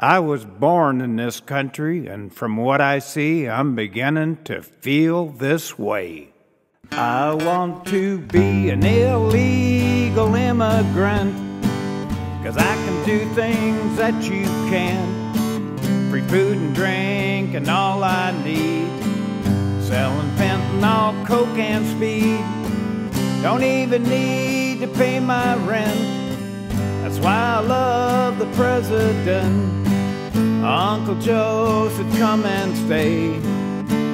I was born in this country, and from what I see, I'm beginning to feel this way. I want to be an illegal immigrant, cause I can do things that you can't. Free food and drink, and all I need. Selling fentanyl, coke, and speed. Don't even need to pay my rent. That's why I love the president. Uncle Joe said, Come and stay.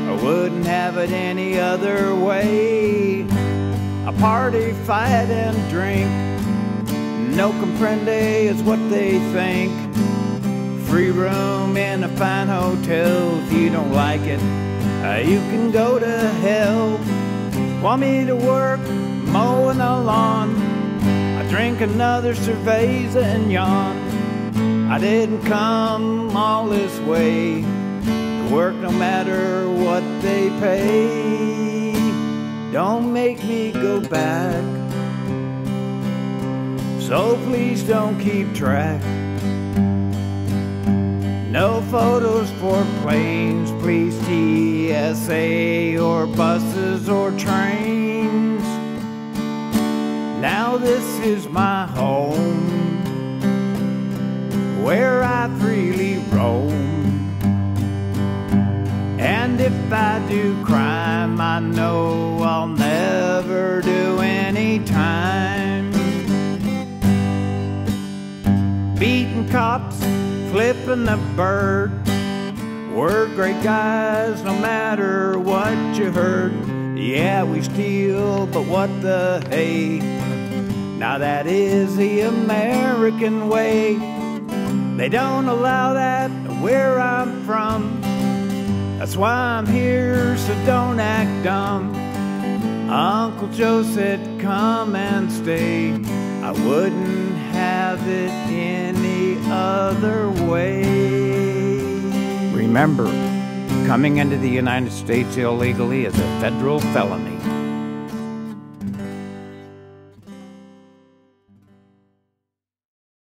I wouldn't have it any other way. A party, fight, and drink. No comprende is what they think. Free room in a fine hotel. If you don't like it, uh, you can go to hell. Want me to work mowing the lawn? I drink another cerveza and yawn. I didn't come all this way to work no matter what they pay. Don't make me go back. So please don't keep track. No photos for planes, please TSA or buses or trains. Now this is my home Freely roam. And if I do crime, I know I'll never do any time. Beating cops, flipping the bird. We're great guys no matter what you heard. Yeah, we steal, but what the hey? Now that is the American way. They don't allow that where I'm from. That's why I'm here, so don't act dumb. Uncle Joe said, Come and stay. I wouldn't have it any other way. Remember, coming into the United States illegally is a federal felony.